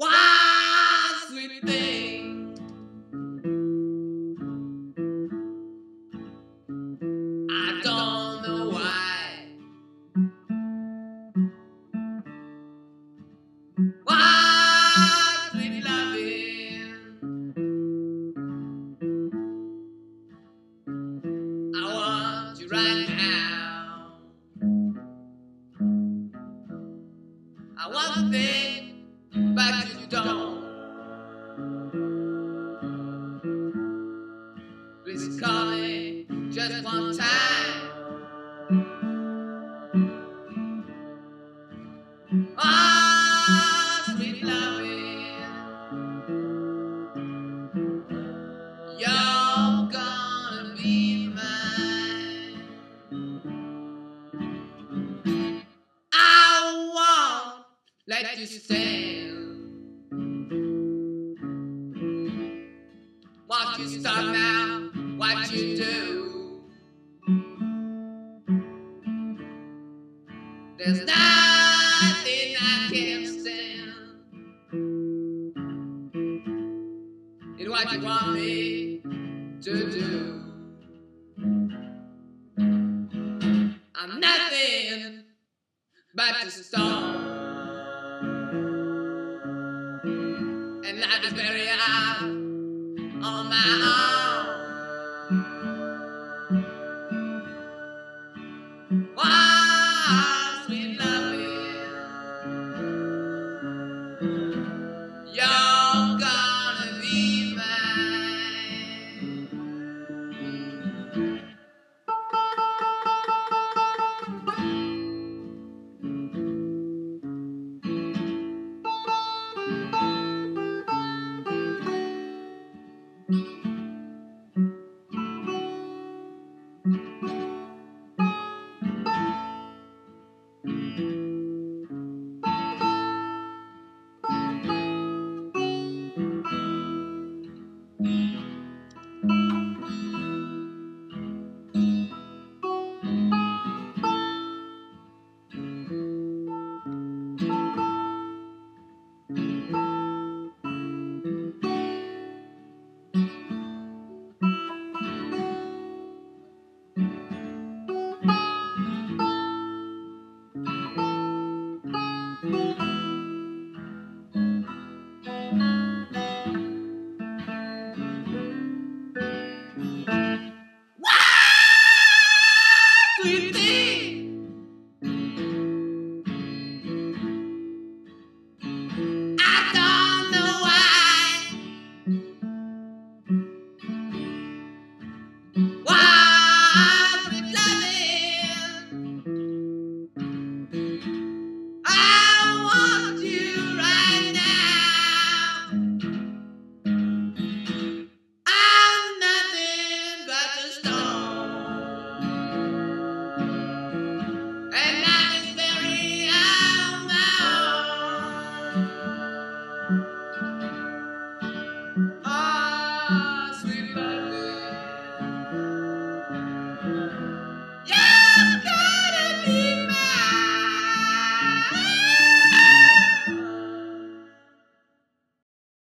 Why, sweet thing? I don't know why. Why, sweet loving? I want you right now. I want think, but you don't. Please call me just one time. Ah, sweet let you stand. Won't you stop now? What you do? There's nothing I can stand. In what you want me to do. I'm nothing but a stone. Very hard on my own.